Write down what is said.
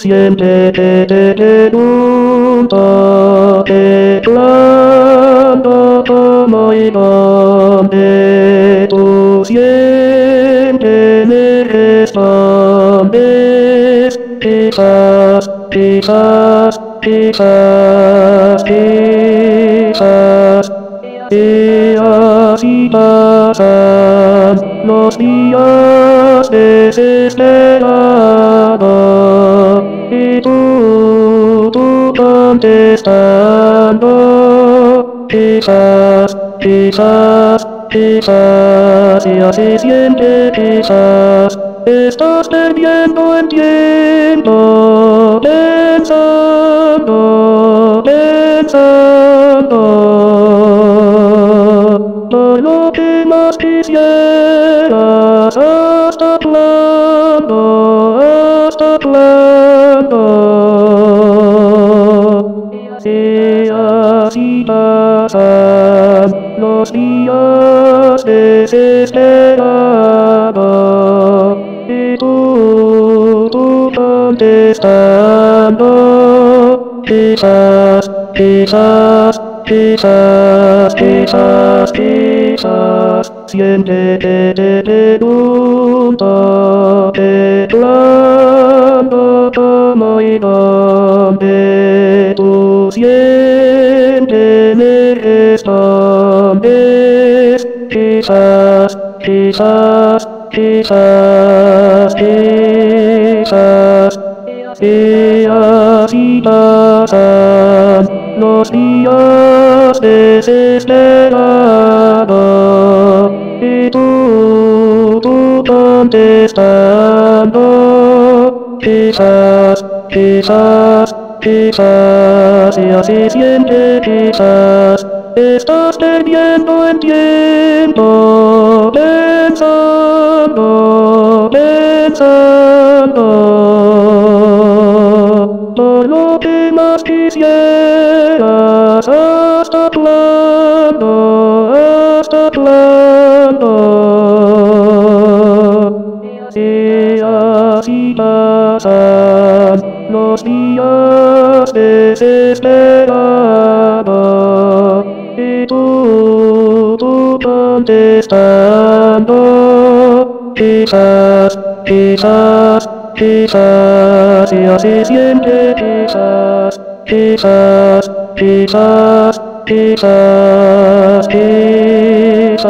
siente que te pregunta que tanto como y donde tú siempre me respondes quizás, quizás, quizás, quizás y así pasan los días desesperados contestando quizás, quizás, quizás y así siempre quizás estás perdiendo el tiempo pensando, pensando por lo que más quisieras pasan los días desesperado y tú, tú contestando quizás, quizás, quizás, quizás, quizás siente que te pregunto que cuando, como y dónde tú siempre me respondes quizás, quizás, quizás, quizás y así pasan los días desesperado y tú, tú contestando quizás, quizás, quizás y así siempre quizás. Estás perdiendo el tiempo pensando, pensando. Por lo que más quisieras hasta cuando, hasta cuando y así pasan los días desesperado y tú, tú contestando quizás, quizás, quizás y así siempre quizás, quizás, quizás, quizás, quizás.